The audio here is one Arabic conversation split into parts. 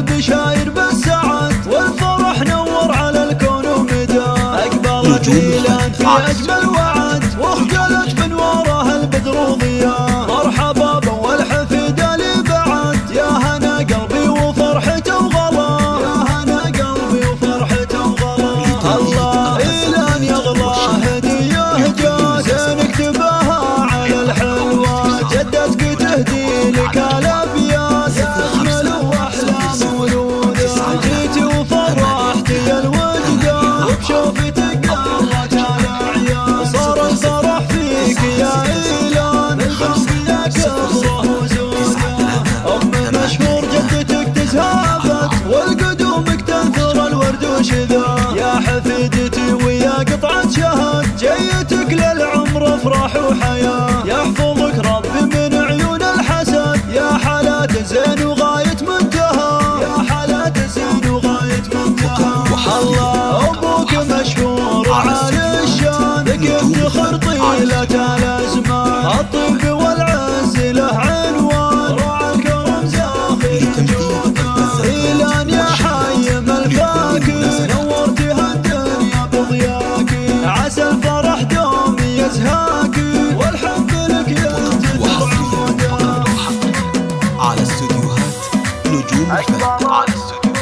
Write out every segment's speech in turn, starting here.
القلب بالسعد والفرح نور على الكون ومدى اقبلت جيلان في أجمل أفراح وحياة. يحفظك ربي من عيون الحسد. يا حلاة زين وغاية منتهى يا حلاة زين وغاية منتهى وحالله أبوك مشهور عالي الشان. لقيت خرطي لا تلازمه الطب والعز له عنوان. راعى الكرم زاخي جوده إلى أن يحيم الفاكر I got all.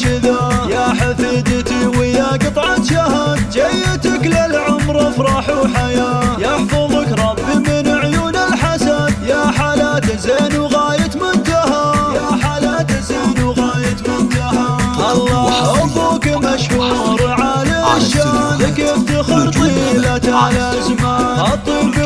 وانشذا يا حفيدتي ويا قطعة شهد. جيتك للعمر افراح وحياة. يحفظك ربي من عيون الحسد. يا حلاة زين وغاية منتهى. يا حلاة زين وغاية منتهى. الله حبك مشهور عالي الشان. لك افتخر طيلة على زمان الطب